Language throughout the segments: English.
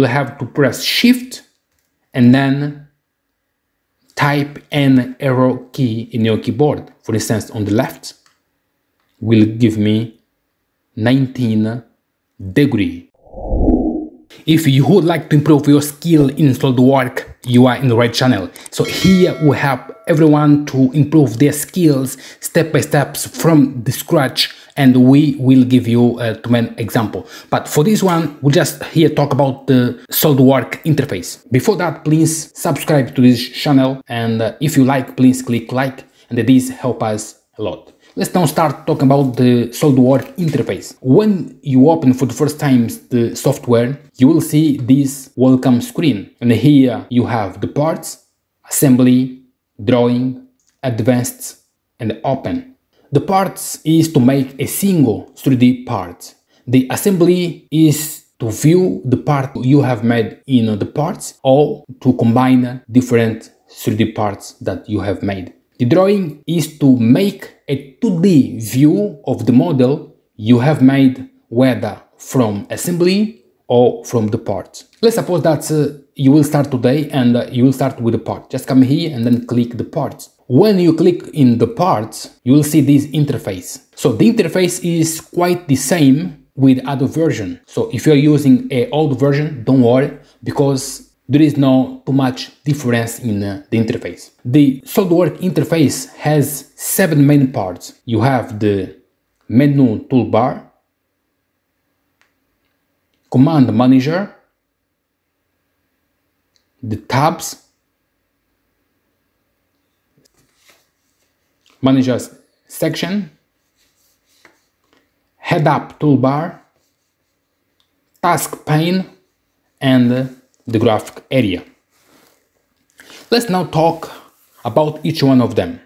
you'll have to press shift and then type an arrow key in your keyboard. For instance, on the left will give me 19 degree. If you would like to improve your skill in SolidWorks, you are in the right channel. So here we help everyone to improve their skills step by steps from the scratch and we will give you a two-man example. But for this one, we'll just here talk about the SolidWorks interface. Before that, please subscribe to this channel and uh, if you like, please click like and this help us a lot. Let's now start talking about the SolidWorks interface. When you open for the first time the software, you will see this welcome screen. And here you have the parts, assembly, drawing, advanced, and open. The parts is to make a single 3D part. The assembly is to view the part you have made in the parts or to combine different 3D parts that you have made. The drawing is to make a 2D view of the model you have made whether from assembly or from the parts. Let's suppose that uh, you will start today and uh, you will start with the part. Just come here and then click the parts. When you click in the parts, you will see this interface. So the interface is quite the same with other version. So if you're using a old version, don't worry because there is no too much difference in uh, the interface. The SolidWorks interface has seven main parts. You have the menu toolbar, command manager, the tabs, managers section, head up toolbar, task pane, and the graphic area. Let's now talk about each one of them,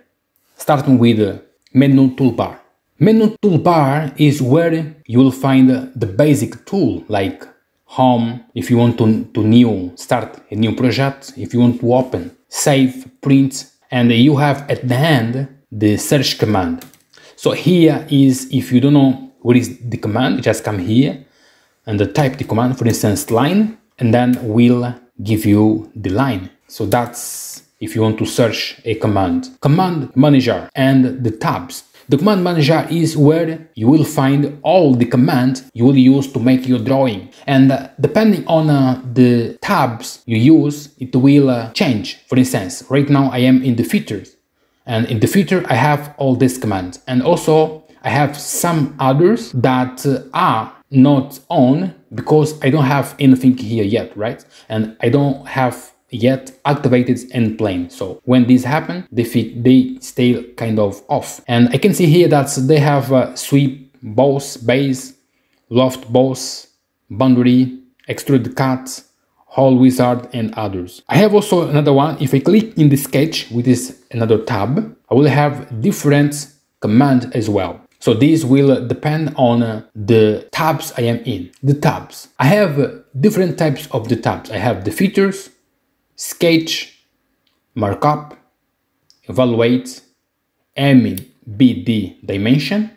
starting with menu toolbar. Menu toolbar is where you will find the basic tool like home, if you want to, to new start a new project, if you want to open, save, print, and you have at the end the search command. So here is, if you don't know what is the command, just come here and type the command, for instance, line, and then we'll give you the line. So that's if you want to search a command. Command manager and the tabs. The command manager is where you will find all the commands you will use to make your drawing. And uh, depending on uh, the tabs you use, it will uh, change. For instance, right now I am in the features. And in the future, I have all these commands. And also I have some others that uh, are not on because I don't have anything here yet, right? And I don't have yet activated end plane. So when this happen, they they stay kind of off. And I can see here that they have a sweep, boss, base, loft boss, boundary, extrude cut, hole wizard and others. I have also another one. If I click in the sketch, which is another tab, I will have different commands as well. So this will depend on uh, the tabs I am in. The tabs. I have uh, different types of the tabs. I have the features, sketch, markup, evaluate, MBD dimension,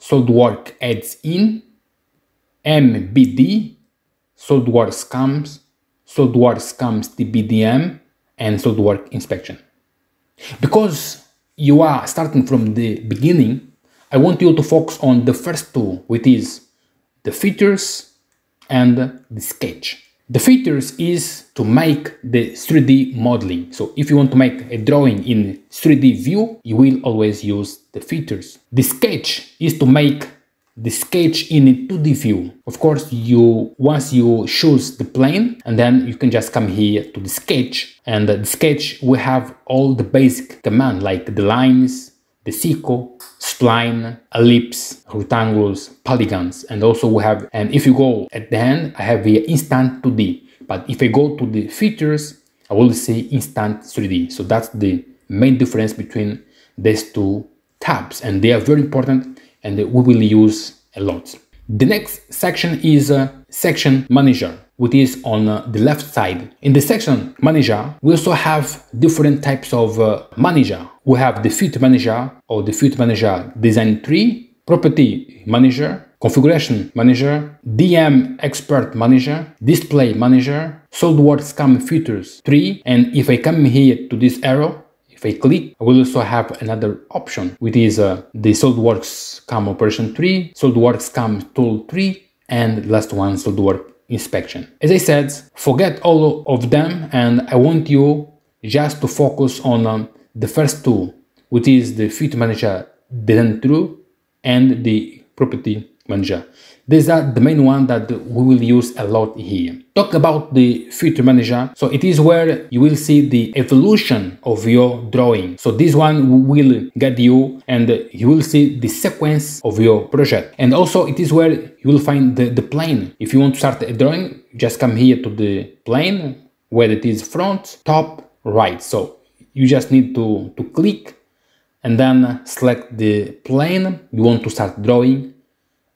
SolidWorks adds in, MBD, SolidWorks CAM, SolidWorks CAM DBDM, and SolidWorks inspection. Because you are starting from the beginning, I want you to focus on the first two, which is the features and the sketch. The features is to make the 3D modeling. So if you want to make a drawing in 3D view, you will always use the features. The sketch is to make the sketch in a 2D view. Of course, you once you choose the plane and then you can just come here to the sketch and the sketch will have all the basic command like the lines, the Seco, spline, ellipse, rectangles, polygons, and also we have, and if you go at the end, I have the instant 2D, but if I go to the features, I will see instant 3D. So that's the main difference between these two tabs, and they are very important and we will use a lot. The next section is a section manager which is on uh, the left side. In the section manager, we also have different types of uh, manager. We have the feature manager or the feature manager design tree, property manager, Configuration Manager, DimXpert Manager, Display Manager, SolidWorks CAM Feature Tree and if I come here to this arrow, if I click, I will also have another option, which is uh, the SolidWorks CAM Operation Tree, SolidWorks CAM Tool Tree and last one SolidWorks Inspection. As I said, forget all of them and I want you just to focus on um, the first two, which is the Feature Manager Design Tree and the Property Manager. These are the main one that we will use a lot here. Talk about the feature manager. So it is where you will see the evolution of your drawing. So this one will get you and you will see the sequence of your project. And also it is where you will find the, the plane. If you want to start a drawing, just come here to the plane where it is front, top, right. So you just need to, to click and then select the plane you want to start drawing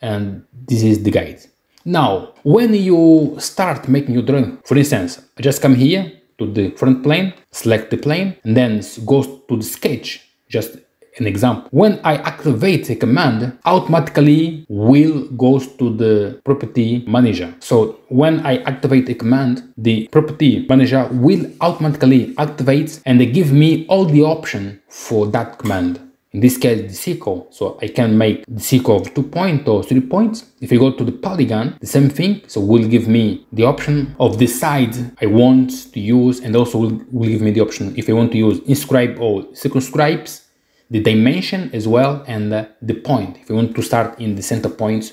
and this is the guide. Now, when you start making your drawing, for instance, just come here to the front plane, select the plane, and then go to the sketch, just an example. When I activate a command, automatically will goes to the property manager. So when I activate a command, the property manager will automatically activate and they give me all the option for that command in this case the circle so I can make the circle of two points or three points if I go to the polygon the same thing so will give me the option of the side I want to use and also will, will give me the option if I want to use inscribe or circumscribes the dimension as well and uh, the point if I want to start in the center points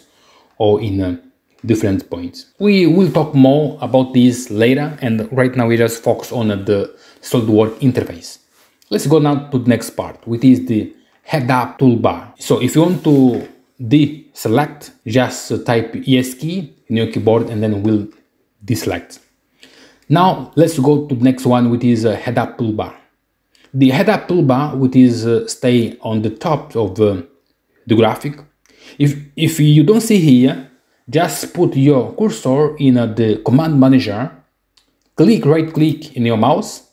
or in uh, different points. We will talk more about this later and right now we just focus on uh, the SolidWorks interface. Let's go now to the next part which is the head-up toolbar. So if you want to deselect, just type ES key in your keyboard and then we'll deselect. Now let's go to the next one, which is a head-up toolbar. The head-up toolbar, which is uh, stay on the top of uh, the graphic. If, if you don't see here, just put your cursor in uh, the command manager, click right click in your mouse,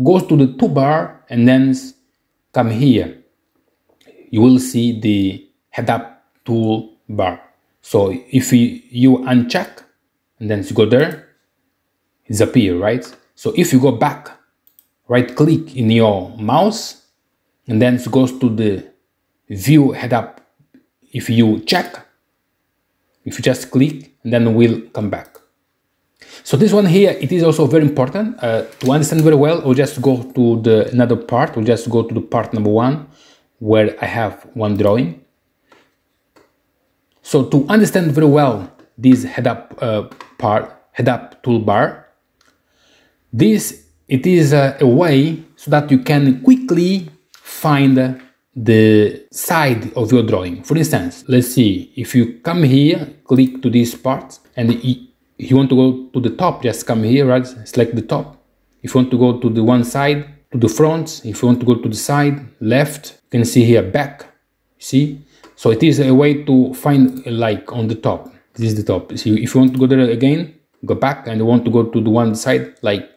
go to the toolbar and then come here you will see the head up tool bar. So if you, you uncheck and then you go there, it's appear, right? So if you go back, right click in your mouse and then it goes to the view head up. If you check, if you just click and then we'll come back. So this one here, it is also very important uh, to understand very well. We'll just go to the another part. We'll just go to the part number one where I have one drawing. So to understand very well this head up uh, part, head up toolbar, this it is a, a way so that you can quickly find the side of your drawing. For instance, let's see, if you come here, click to this part, and if you want to go to the top, just come here, right? Select the top. If you want to go to the one side, to the front, if you want to go to the side, left, can see here back, see? So it is a way to find like on the top, this is the top. See, if you want to go there again, go back and you want to go to the one side, like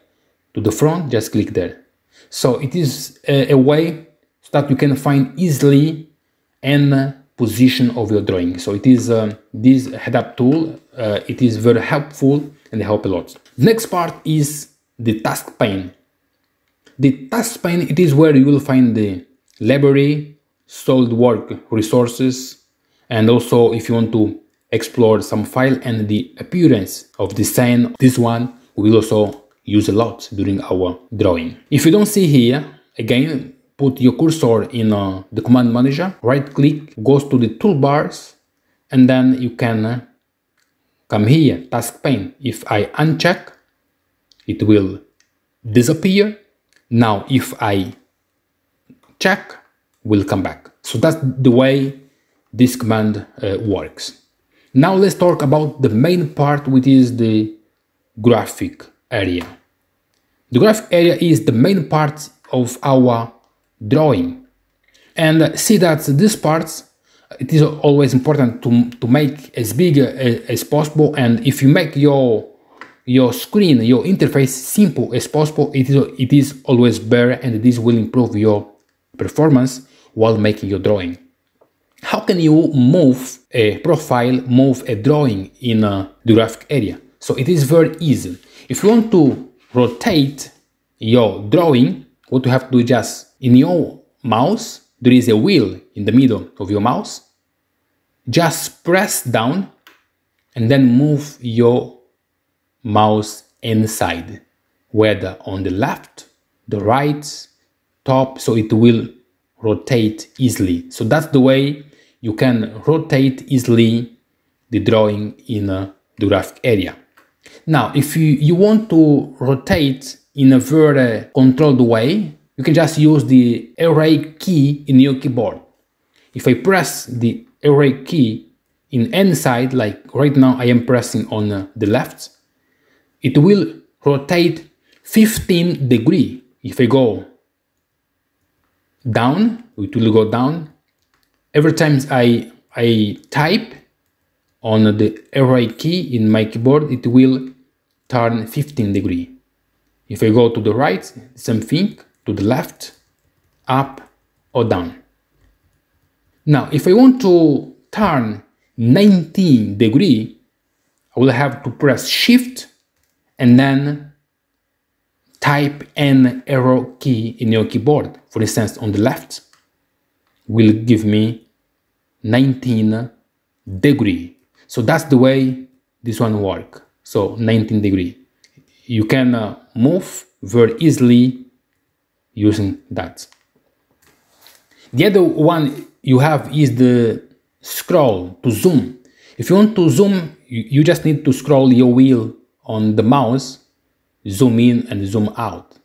to the front, just click there. So it is a, a way that you can find easily and position of your drawing. So it is uh, this head-up tool, uh, it is very helpful and help a lot. Next part is the task pane. The task pane, it is where you will find the library, solid work resources, and also if you want to explore some file and the appearance of the scene, this one we will also use a lot during our drawing. If you don't see here, again, put your cursor in uh, the command manager, right click, goes to the toolbars, and then you can uh, come here, task pane. If I uncheck, it will disappear now, if I check, will come back. So that's the way this command uh, works. Now let's talk about the main part, which is the graphic area. The graphic area is the main part of our drawing. And see that this parts, it is always important to, to make as big as possible. And if you make your your screen, your interface simple as possible, it is, it is always better and this will improve your performance while making your drawing. how can you move a profile, move a drawing in a graphic area? So it is very easy. If you want to rotate your drawing, what you have to do is just in your mouse, there is a wheel in the middle of your mouse. Just press down and then move your mouse inside, whether on the left, the right, top, so it will rotate easily. So that's the way you can rotate easily the drawing in a, the graphic area. Now, if you, you want to rotate in a very controlled way, you can just use the arrow key in your keyboard. If I press the arrow key in any side, like right now I am pressing on uh, the left, it will rotate 15 degree. If I go down, it will go down. Every time I, I type on the arrow key in my keyboard, it will turn 15 degree. If I go to the right, same thing, to the left, up or down. Now, if I want to turn 19 degree, I will have to press shift and then type an arrow key in your keyboard. For instance, on the left will give me 19 degree. So that's the way this one work. So 19 degree. You can uh, move very easily using that. The other one you have is the scroll to zoom. If you want to zoom, you just need to scroll your wheel on the mouse, zoom in and zoom out.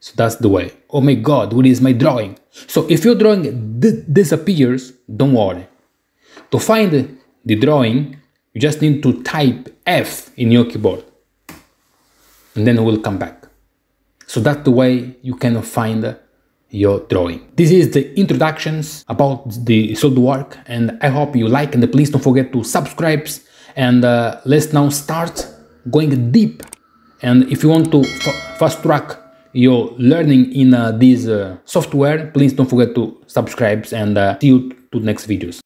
So that's the way. Oh my god, what is my drawing? So if your drawing disappears, don't worry. To find the drawing, you just need to type F in your keyboard and then it will come back. So that's the way you can find your drawing. This is the introductions about the SolidWorks and I hope you like and please don't forget to subscribe and uh, let's now start going deep and if you want to fast track your learning in uh, this uh, software please don't forget to subscribe and uh, see you to the next videos.